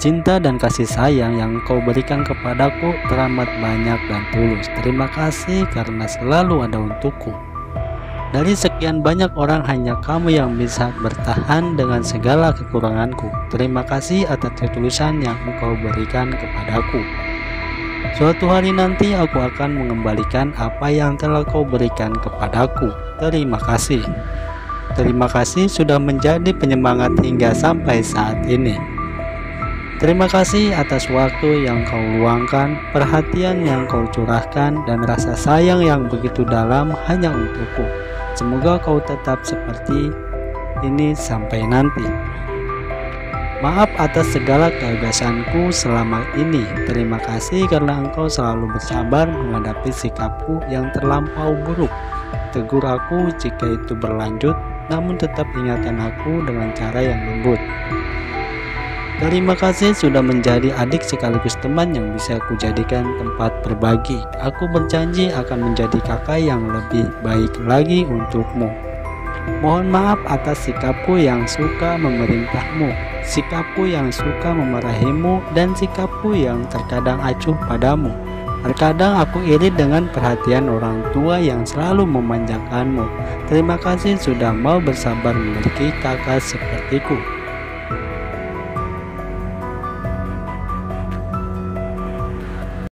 Cinta dan kasih sayang yang kau berikan kepadaku teramat banyak dan tulus. Terima kasih karena selalu ada untukku. Dari sekian banyak orang hanya kamu yang bisa bertahan dengan segala kekuranganku. Terima kasih atas ketulusan yang engkau berikan kepadaku. Suatu hari nanti aku akan mengembalikan apa yang telah kau berikan kepadaku. Terima kasih. Terima kasih sudah menjadi penyemangat hingga sampai saat ini. Terima kasih atas waktu yang kau luangkan, perhatian yang kau curahkan, dan rasa sayang yang begitu dalam hanya untukku. Semoga kau tetap seperti ini sampai nanti. Maaf atas segala kegagasanku selama ini. Terima kasih karena engkau selalu bersabar menghadapi sikapku yang terlampau buruk. Tegur aku jika itu berlanjut, namun tetap ingatkan aku dengan cara yang lembut. Terima kasih sudah menjadi adik sekaligus teman yang bisa aku jadikan tempat berbagi. Aku berjanji akan menjadi kakak yang lebih baik lagi untukmu. Mohon maaf atas sikapku yang suka memerintahmu, sikapku yang suka memarahimu, dan sikapku yang terkadang acuh padamu. Terkadang aku iri dengan perhatian orang tua yang selalu memanjakanmu. Terima kasih sudah mau bersabar memiliki kakak sepertiku.